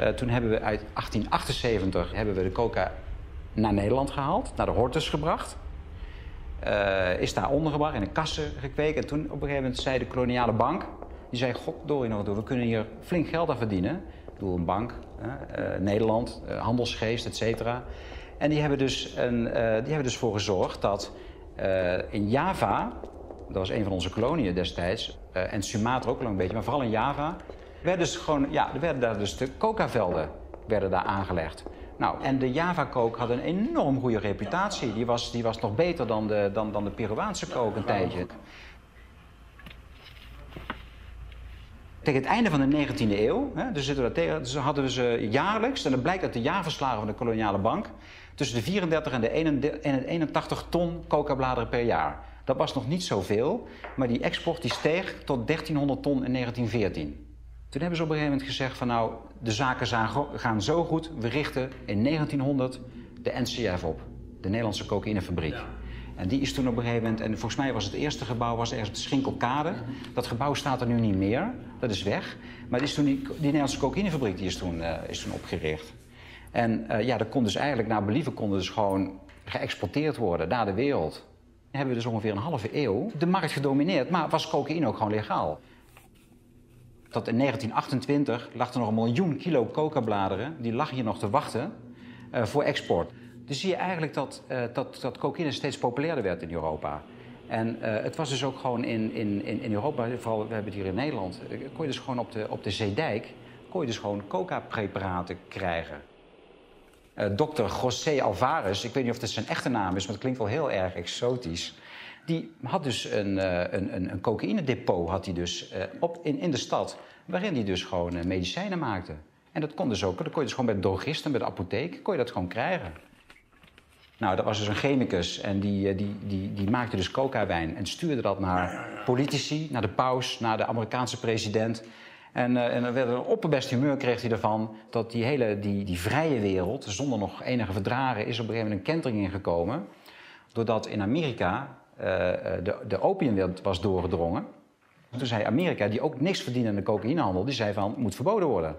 Uh, toen hebben we uit 1878 hebben we de coca naar Nederland gehaald, naar de Hortus gebracht. Uh, is daar ondergebracht, in een kassen gekweekt. En toen op een gegeven moment zei de koloniale bank... die zei, door nog door, we kunnen hier flink geld aan verdienen. Ik een bank, uh, Nederland, handelsgeest, et cetera. En die hebben, dus een, die hebben dus voor gezorgd dat in Java... dat was een van onze koloniën destijds... en Sumatra ook al een beetje, maar vooral in Java... Werden dus gewoon, ja, er werden daar dus de coca-velden werden daar aangelegd. Nou, en de Java-kook had een enorm goede reputatie. Die was, die was nog beter dan de, dan, dan de Peruaanse kook een tijdje. Tegen het einde van de 19e eeuw, hè, dus, zitten dus hadden we ze jaarlijks, en dan blijkt uit de jaarverslagen van de koloniale bank, tussen de 34 en de 81 ton coca-bladeren per jaar. Dat was nog niet zoveel, maar die export die steeg tot 1300 ton in 1914. Toen hebben ze op een gegeven moment gezegd van nou, de zaken gaan zo goed, we richten in 1900 de NCF op, de Nederlandse cocaïnefabriek. En die is toen op een gegeven moment, en volgens mij was het eerste gebouw was ergens op de Schinkelkade. Dat gebouw staat er nu niet meer, dat is weg. Maar is toen die, die Nederlandse cocaïnefabriek die is toen, uh, is toen opgericht. En uh, ja, dat kon dus eigenlijk naar believen konden dus gewoon geëxporteerd worden naar de wereld. Dan hebben we dus ongeveer een halve eeuw de markt gedomineerd, maar was cocaïne ook gewoon legaal dat in 1928 lag er nog een miljoen kilo coca-bladeren. Die lag hier nog te wachten uh, voor export. Dus zie je eigenlijk dat, uh, dat, dat cocaïne steeds populairder werd in Europa. En uh, het was dus ook gewoon in, in, in Europa, vooral we hebben het hier in Nederland... kon je dus gewoon op de, op de Zeedijk kon je dus gewoon coca-preparaten krijgen. Dr. José Alvarez, ik weet niet of dat zijn echte naam is... maar het klinkt wel heel erg exotisch... Die had dus een, uh, een, een, een cocaïnedepot had hij dus, uh, op, in, in de stad, waarin hij dus gewoon uh, medicijnen maakte. En dat kon dus ook, dat kon je dus gewoon bij de drogist en bij de apotheek, kon je dat gewoon krijgen. Nou, dat was dus een chemicus en die, die, die, die maakte dus coca-wijn en stuurde dat naar politici, naar de paus, naar de Amerikaanse president. En, uh, en er werd een opperbest humeur kreeg hij ervan dat die hele die, die vrije wereld, zonder nog enige verdragen, is op een gegeven moment een kentering ingekomen. Doordat in Amerika de, de opiumwet was doorgedrongen. Toen zei Amerika, die ook niks verdiende aan de cocaïnehandel, die zei van, moet verboden worden.